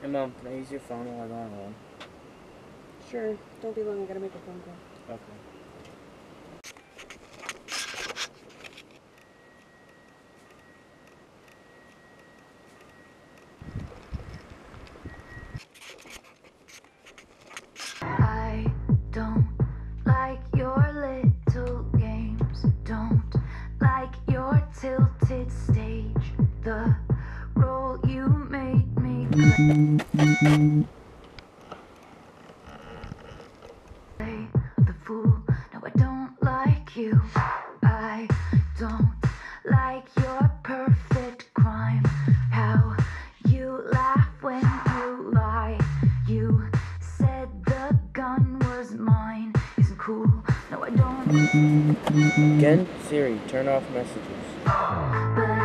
Hey mom, can I use your phone while I go on home? Sure. Don't be long. I gotta make a phone call. Okay. I don't like your little games. Don't like your tilted stage. The The fool. No, I don't like you. I don't like your perfect crime. How you laugh when you lie. You said the gun was mine. Isn't cool. No, I don't. Again, Siri, turn off messages. But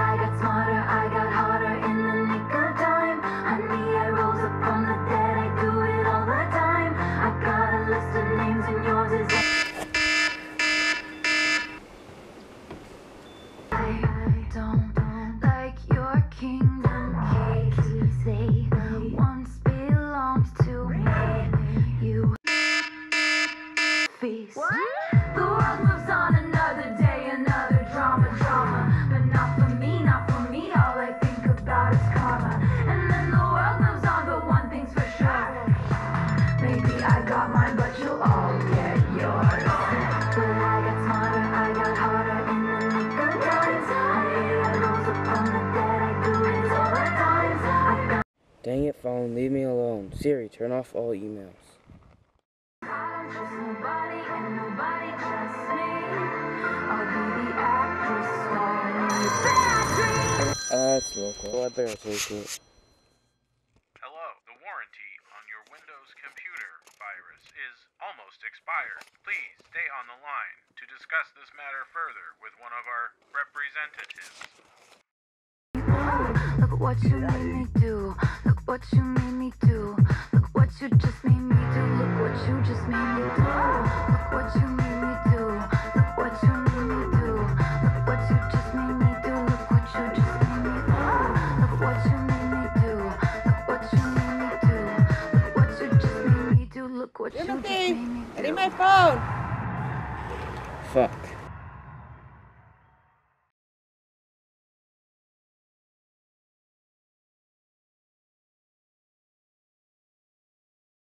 feast. The world moves on another day, another drama, drama. But not for me, not for me. All I think about is karma. And then the world moves on, but one thing's for sure. Maybe I got mine, but you'll all get yours. But I got smarter, I got harder in the nick of times. I rose up from the dead, I do it all the times. Dang it, phone, leave me alone. Siri, turn off all emails. Dreams. It's local. I better take it. Hello, the warranty on your Windows computer virus is almost expired. Please stay on the line to discuss this matter further with one of our representatives. Look what you made me do. Look what you made me do. Look what you just made me do. Look what you just made me do. Look what you made me do. What you just Timothy, made me I need my phone. Fuck.